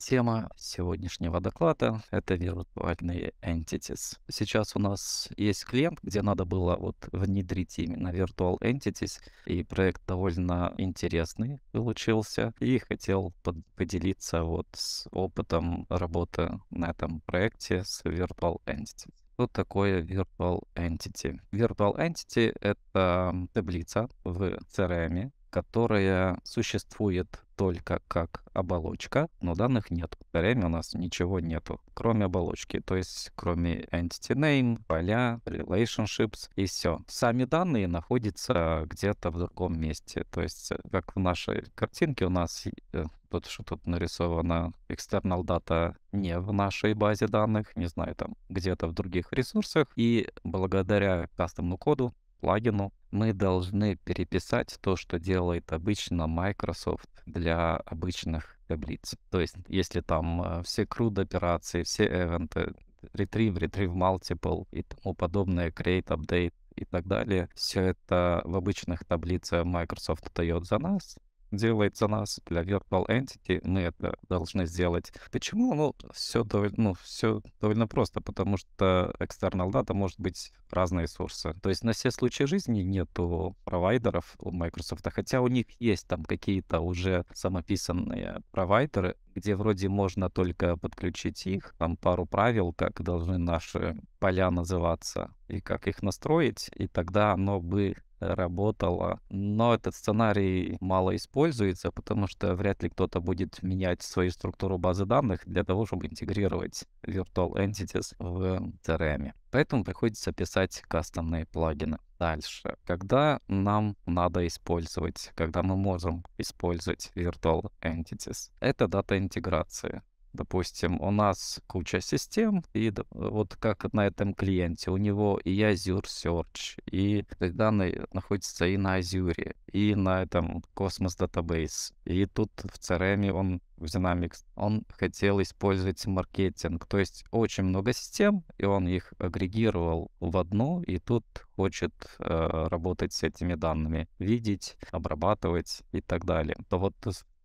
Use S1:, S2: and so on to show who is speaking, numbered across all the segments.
S1: Тема сегодняшнего доклада — это виртуальные entities. Сейчас у нас есть клиент, где надо было вот внедрить именно Virtual Entities, и проект довольно интересный получился, и хотел поделиться вот с опытом работы на этом проекте с Virtual Entities. Что такое Virtual Entity? Virtual Entity — это таблица в CRM, которая существует только как оболочка, но данных нет. В CRM у нас ничего нету, кроме оболочки, то есть кроме entity name, поля, relationships и все. Сами данные находятся где-то в другом месте, то есть э, как в нашей картинке у нас э, тут что тут нарисовано external data не в нашей базе данных, не знаю, там где-то в других ресурсах, и благодаря кастомному коду плагину мы должны переписать то, что делает обычно Microsoft для обычных таблиц. То есть, если там э, все CRUD операции, все эвенты, retrieve, retrieve multiple и тому подобное, create, update и так далее, все это в обычных таблицах Microsoft дает за нас, делает за нас для Virtual Entity, мы это должны сделать. Почему? Ну, все довольно, ну, все довольно просто, потому что external data может быть разные сорсы. То есть на все случаи жизни нету провайдеров у Microsoft, хотя у них есть там какие-то уже самописанные провайдеры, где вроде можно только подключить их, там пару правил, как должны наши поля называться и как их настроить, и тогда оно бы работало. Но этот сценарий мало используется, потому что вряд ли кто-то будет менять свою структуру базы данных для того, чтобы интегрировать Virtual Entities в CRM. Поэтому приходится писать кастомные плагины. Дальше. Когда нам надо использовать, когда мы можем использовать Virtual Entities, это дата интеграции. Допустим, у нас куча систем, и вот как на этом клиенте, у него и Azure Search, и данные находятся и на Azure, и на этом Cosmos Database. И тут в CRM он, в Dynamics, он хотел использовать маркетинг. То есть очень много систем, и он их агрегировал в одну, и тут хочет э, работать с этими данными, видеть, обрабатывать и так далее. То вот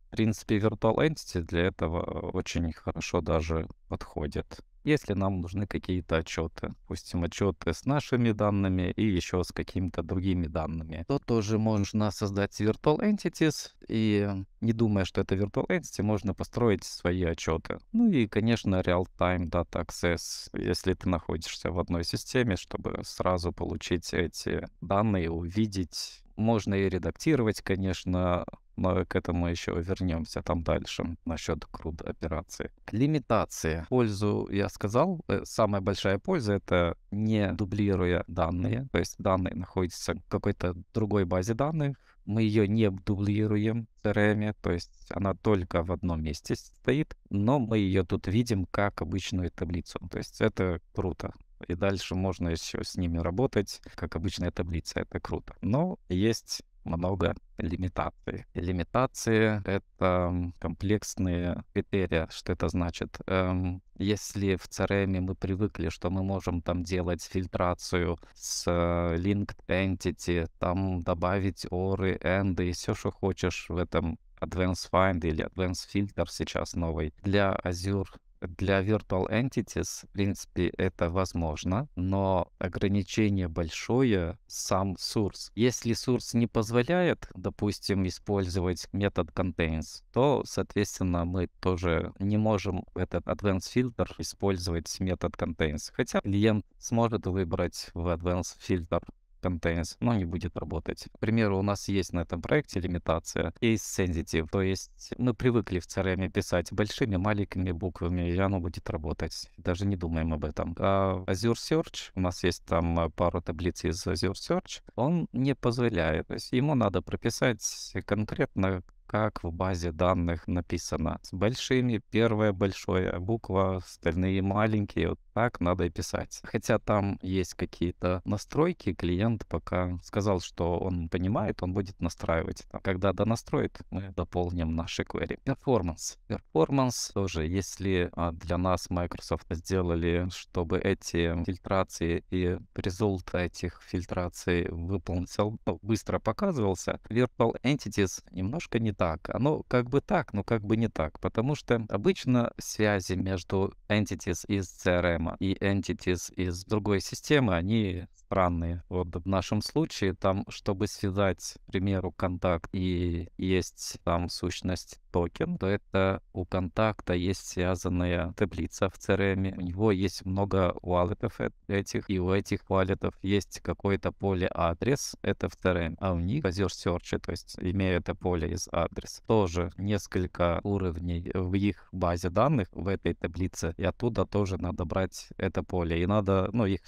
S1: принципе, Virtual Entity для этого очень хорошо даже подходит. Если нам нужны какие-то отчеты, допустим, отчеты с нашими данными и еще с какими-то другими данными, то тоже можно создать Virtual Entities, и не думая, что это Virtual Entity, можно построить свои отчеты. Ну и, конечно, Real-Time Data Access, если ты находишься в одной системе, чтобы сразу получить эти данные, увидеть можно и редактировать, конечно, но к этому еще вернемся там дальше насчет крут операции. Лимитации. Пользу я сказал. Э, самая большая польза это не дублируя данные. То есть данные находятся в какой-то другой базе данных. Мы ее не дублируем в CRM, то есть она только в одном месте стоит, но мы ее тут видим как обычную таблицу. То есть это круто и дальше можно еще с ними работать, как обычная таблица, это круто. Но есть много лимитаций. Лимитации — это комплексные критерии. Что это значит? Эм, если в CRM мы привыкли, что мы можем там делать фильтрацию с linked entity, там добавить оры, энды и все, что хочешь в этом Advanced Find или Advanced Filter сейчас новый. Для Azure для Virtual Entities, в принципе, это возможно, но ограничение большое сам source. Если source не позволяет, допустим, использовать метод contains, то, соответственно, мы тоже не можем этот advanced filter использовать метод contains. Хотя клиент сможет выбрать в advanced filter contains, но не будет работать. К примеру, у нас есть на этом проекте лимитация case sensitive, то есть мы привыкли в CRM писать большими, маленькими буквами, и оно будет работать. Даже не думаем об этом. А Azure Search, у нас есть там пару таблиц из Azure Search, он не позволяет. То есть ему надо прописать конкретно как в базе данных написано. С большими первая большая буква, остальные маленькие. Вот так надо и писать. Хотя там есть какие-то настройки, клиент пока сказал, что он понимает, он будет настраивать. Когда донастроит, мы дополним наши query. Performance. Performance тоже, если а, для нас Microsoft сделали, чтобы эти фильтрации и результат этих фильтраций выполнился, ну, быстро показывался, Virtual Entities немножко не так так. Оно как бы так, но как бы не так. Потому что обычно связи между entities из CRM и entities из другой системы, они странные. Вот в нашем случае там, чтобы связать, к примеру, контакт и есть там сущность токен, то это у контакта есть связанная таблица в CRM. У него есть много валетов этих, и у этих валетов есть какое-то поле адрес, это в CRM. А у них Azure Search, то есть имея это поле из адрес, тоже несколько уровней в их базе данных в этой таблице, и оттуда тоже надо брать это поле. И надо, ну, их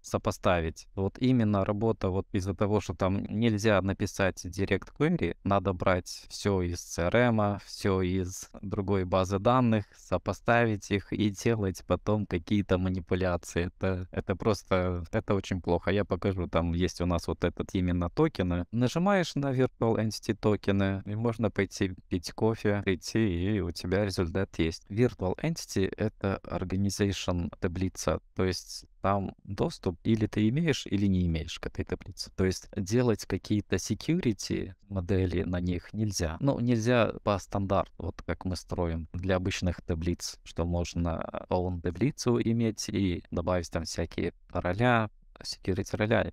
S1: сопоставить. Вот именно работа вот из-за того, что там нельзя написать Direct Query, надо брать все из CRM, все из другой базы данных, сопоставить их и делать потом какие-то манипуляции. Это, это просто, это очень плохо. Я покажу, там есть у нас вот этот именно токены. Нажимаешь на Virtual Entity токены, и можно пойти пить кофе, прийти, и у тебя результат есть. Virtual Entity — это Organization таблица, то есть там доступ или ты имеешь, или не имеешь к этой таблице. То есть делать какие-то security модели на них нельзя. Ну, нельзя по стандарту, вот как мы строим для обычных таблиц, что можно own таблицу иметь и добавить там всякие роля, security роля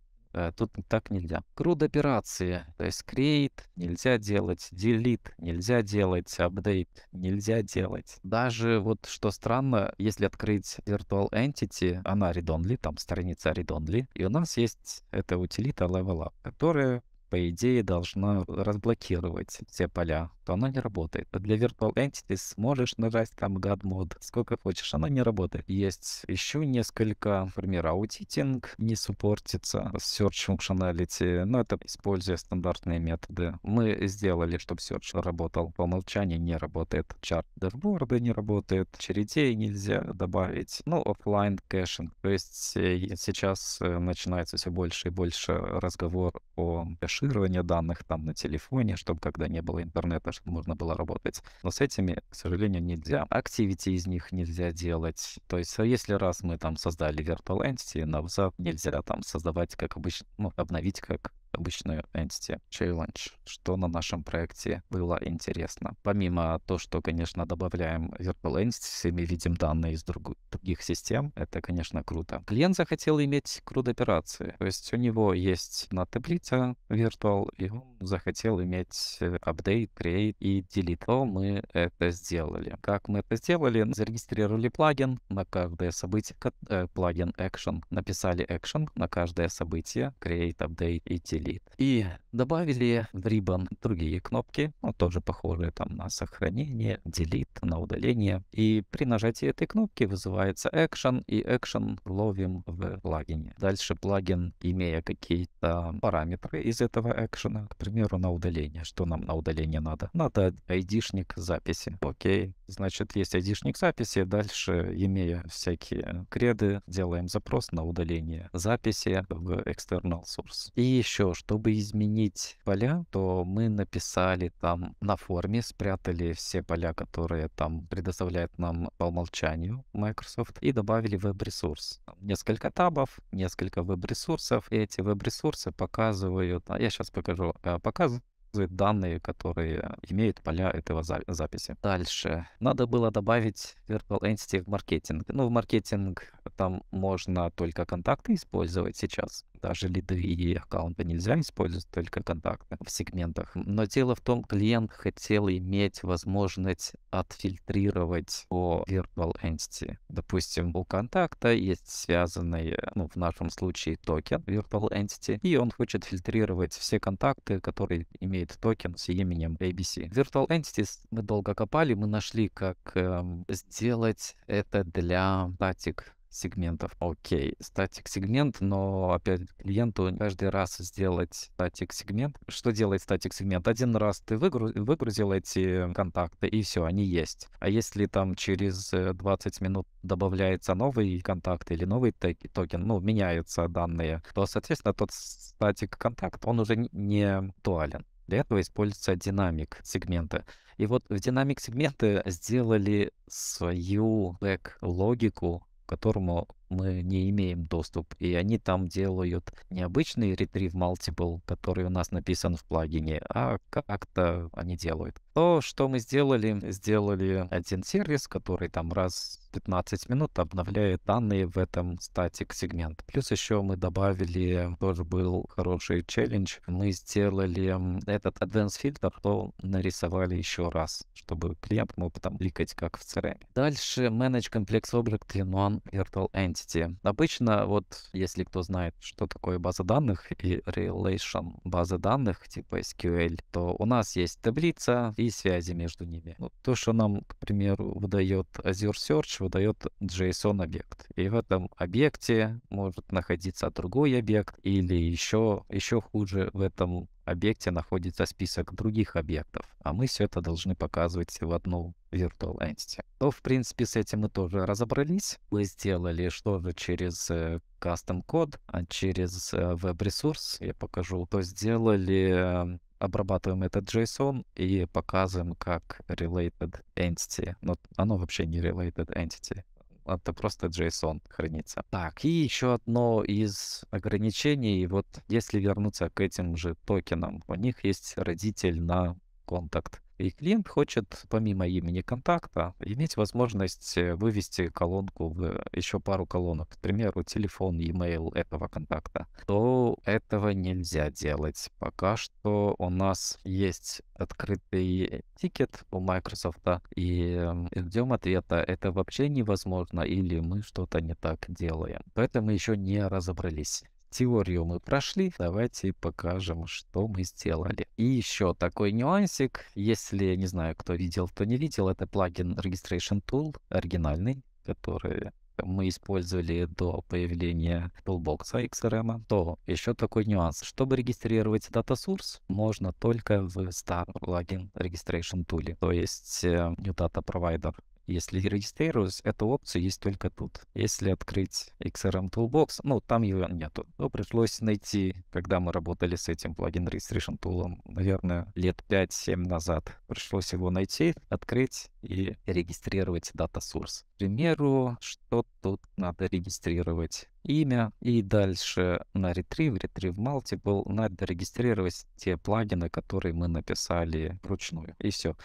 S1: тут так нельзя. CRUD операции, то есть create нельзя делать, delete нельзя делать, update нельзя делать. Даже вот что странно, если открыть virtual entity, она read-only, там страница read-only, и у нас есть эта утилита level up, которая по идее, должна разблокировать все поля, то она не работает. А для Virtual Entities можешь нажать там God Mode, сколько хочешь, она не работает. Есть еще несколько, например, auditing не support ится, Search Functionality, но это используя стандартные методы. Мы сделали, чтобы Search работал по умолчанию, не работает. Chart дашборда не работает, очередей нельзя добавить. Ну, offline caching. То есть э, сейчас э, начинается все больше и больше разговор о caching е кэширование данных там на телефоне, чтобы когда не было интернета, чтобы можно было работать. Но с этими, к сожалению, нельзя. Activity из них нельзя делать. То есть, а если раз мы там создали Virtual Entity, на WhatsApp нельзя там создавать как обычно, ну, обновить как обычную entity challenge, что на нашем проекте было интересно. Помимо того, что, конечно, добавляем virtual entities, мы видим данные из друг, других систем, это, конечно, круто. Клиент захотел иметь CRUD операции, то есть у него есть на таблице virtual, и он захотел иметь update, create и delete. То мы это сделали. Как мы это сделали? Зарегистрировали плагин на каждое событие, э, плагин action, написали action на каждое событие, create, update и delete delete. И добавили в ribbon другие кнопки, ну, тоже похожие там на сохранение, delete, на удаление. И при нажатии этой кнопки вызывается action, и action ловим в плагине. Дальше плагин, имея какие-то параметры из этого экшена, к примеру, на удаление. Что нам на удаление надо? Надо айдишник записи. Окей, значит, есть айдишник записи. Дальше, имея всякие креды, делаем запрос на удаление записи в external source. И еще чтобы изменить поля, то мы написали там на форме, спрятали все поля, которые там предоставляет нам по умолчанию Microsoft, и добавили веб-ресурс. Несколько табов, несколько веб-ресурсов, и эти веб-ресурсы показывают, а я сейчас покажу, а, показывают данные, которые имеют поля этого за записи. Дальше. Надо было добавить Virtual Entity в маркетинг. Ну, в маркетинг там можно только контакты использовать сейчас даже лиды и аккаунты нельзя использовать, только контакты в сегментах. Но дело в том, клиент хотел иметь возможность отфильтрировать по Virtual Entity. Допустим, у контакта есть связанный, ну, в нашем случае, токен Virtual Entity, и он хочет фильтрировать все контакты, которые имеют токен с именем ABC. Virtual Entities мы долго копали, мы нашли, как эм, сделать это для static сегментов. Окей, static сегмент, но опять клиенту каждый раз сделать static сегмент. Что делает static сегмент? Один раз ты выгру... выгрузил эти контакты и все, они есть. А если там через 20 э, минут добавляется новый контакт или новый токен, ну, меняются данные, то, соответственно, тот static контакт, он уже не актуален. Для этого используется dynamic сегмента. И вот в динамик сегменты сделали свою бэк-логику которому мы не имеем доступ. И они там делают не обычный retrieve multiple, который у нас написан в плагине, а как-то они делают. То, что мы сделали, сделали один сервис, который там раз 15 минут обновляет данные в этом статик сегмент. Плюс еще мы добавили, тоже был хороший челлендж, мы сделали этот advanced фильтр, то нарисовали еще раз, чтобы клиент мог там кликать как в CRM. Дальше manage complex object in one virtual entity. Обычно вот, если кто знает, что такое база данных и relation базы данных типа SQL, то у нас есть таблица и связи между ними. Ну, то, что нам, к примеру, выдает Azure Search, выдает JSON-объект. И в этом объекте может находиться другой объект, или еще, еще хуже, в этом объекте находится список других объектов, а мы все это должны показывать в одну Virtual Entity. То, в принципе, с этим мы тоже разобрались. Мы сделали что же через э, custom код, а через э, веб-ресурс, я покажу, то сделали обрабатываем этот JSON и показываем как related entity. Но оно вообще не related entity. Это просто JSON хранится. Так, и еще одно из ограничений. Вот если вернуться к этим же токенам, у них есть родитель на контакт. И клиент хочет, помимо имени контакта, иметь возможность э, вывести колонку в еще пару колонок, к примеру, телефон, e-mail этого контакта, то этого нельзя делать. Пока что у нас есть открытый тикет у Microsoft, и ждем ответа, это вообще невозможно или мы что-то не так делаем. Поэтому еще не разобрались. Теорию мы прошли, давайте покажем, что мы сделали. И еще такой нюансик, если, не знаю, кто видел, кто не видел, это плагин Registration Tool, оригинальный, который мы использовали до появления Toolbox XRM, то еще такой нюанс. Чтобы регистрировать Data Source, можно только в Star плагин Registration Tool, то есть э, New Data Provider если регистрируюсь, эта опция есть только тут. Если открыть XRM Toolbox, ну, там ее нету. То пришлось найти, когда мы работали с этим плагин Registration Tool, наверное, лет 5-7 назад. Пришлось его найти, открыть и регистрировать Data Source. К примеру, что тут надо регистрировать? Имя и дальше на Retrieve, Retrieve Multiple надо регистрировать те плагины, которые мы написали вручную. И все.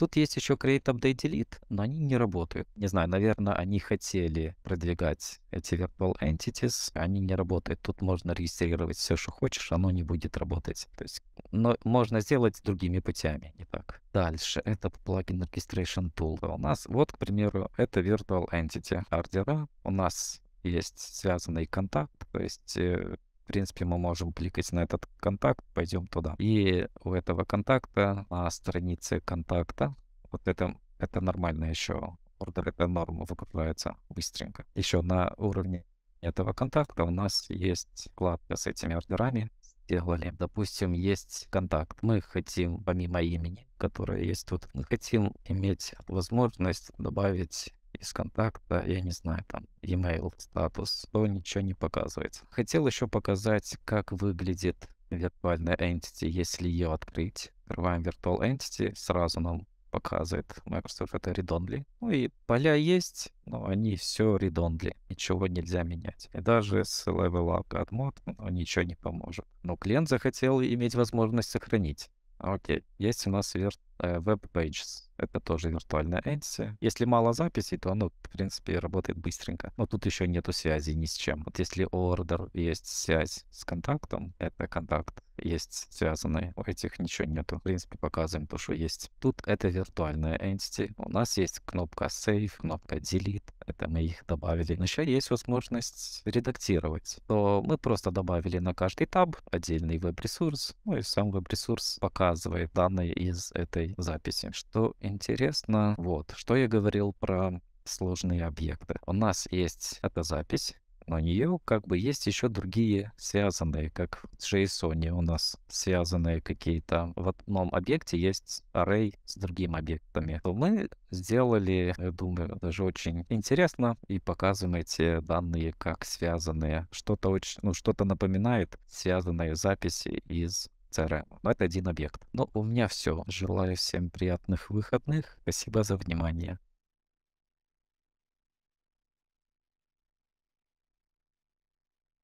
S1: Тут есть еще Create Update Delete, но они не работают. Не знаю, наверное, они хотели продвигать эти Virtual Entities, они не работают. Тут можно регистрировать все, что хочешь, оно не будет работать. То есть, но можно сделать другими путями, не так. Дальше, это плагин Registration Tool. У нас, вот, к примеру, это Virtual Entity ордера. У нас есть связанный контакт, то есть э, принципе, мы можем кликать на этот контакт, пойдем туда. И у этого контакта на странице контакта, вот это, это нормально еще, ордер это норма выгружается быстренько. Еще на уровне этого контакта у нас есть вкладка с этими ордерами, сделали. Допустим, есть контакт. Мы хотим, помимо имени, которое есть тут, мы хотим иметь возможность добавить из контакта, я не знаю, там, email статус, то ничего не показывается. Хотел еще показать, как выглядит виртуальная entity, если ее открыть. Открываем virtual entity, сразу нам показывает Microsoft это redondly. Ну и поля есть, но они все redondly. Ничего нельзя менять. И даже с level up God mode ну, ничего не поможет. Но клиент захотел иметь возможность сохранить. Окей, есть у нас вир... это тоже виртуальная entity. Если мало записей, то оно, в принципе, работает быстренько. Но тут еще нету связи ни с чем. Вот если order есть связь с контактом, это контакт есть связанные. У этих ничего нету. В принципе, показываем то, что есть. Тут это виртуальная entity. У нас есть кнопка Save, кнопка Delete. Это мы их добавили. Но еще есть возможность редактировать. То мы просто добавили на каждый таб отдельный веб-ресурс. Ну и сам веб-ресурс показывает данные из этой записи. Что интересно, вот, что я говорил про сложные объекты. У нас есть эта запись, на нее как бы есть еще другие связанные, как в JSON у нас связанные какие-то. В одном объекте есть array с другими объектами. То мы сделали, я думаю, даже очень интересно и показываем эти данные как связанные. Что-то очень, ну, что-то напоминает связанные записи из CRM. Но это один объект. Ну, у меня все. Желаю всем приятных выходных. Спасибо за внимание.